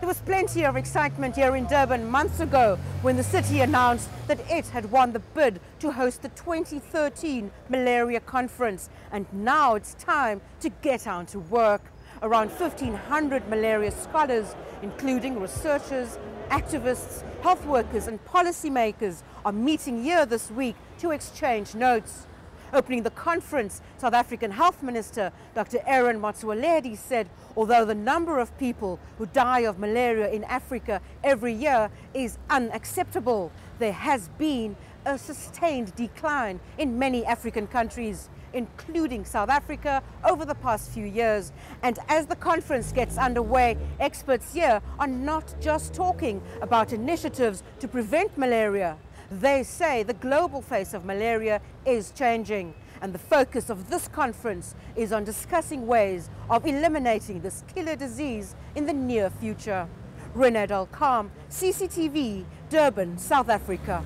There was plenty of excitement here in Durban months ago when the city announced that it had won the bid to host the 2013 Malaria Conference. And now it's time to get on to work. Around 1,500 malaria scholars, including researchers, activists, health workers and policymakers are meeting here this week to exchange notes. Opening the conference, South African Health Minister Dr. Aaron Motsoaledi said although the number of people who die of malaria in Africa every year is unacceptable, there has been a sustained decline in many African countries including South Africa, over the past few years. And as the conference gets underway, experts here are not just talking about initiatives to prevent malaria. They say the global face of malaria is changing. And the focus of this conference is on discussing ways of eliminating this killer disease in the near future. Rene Del Carme, CCTV, Durban, South Africa.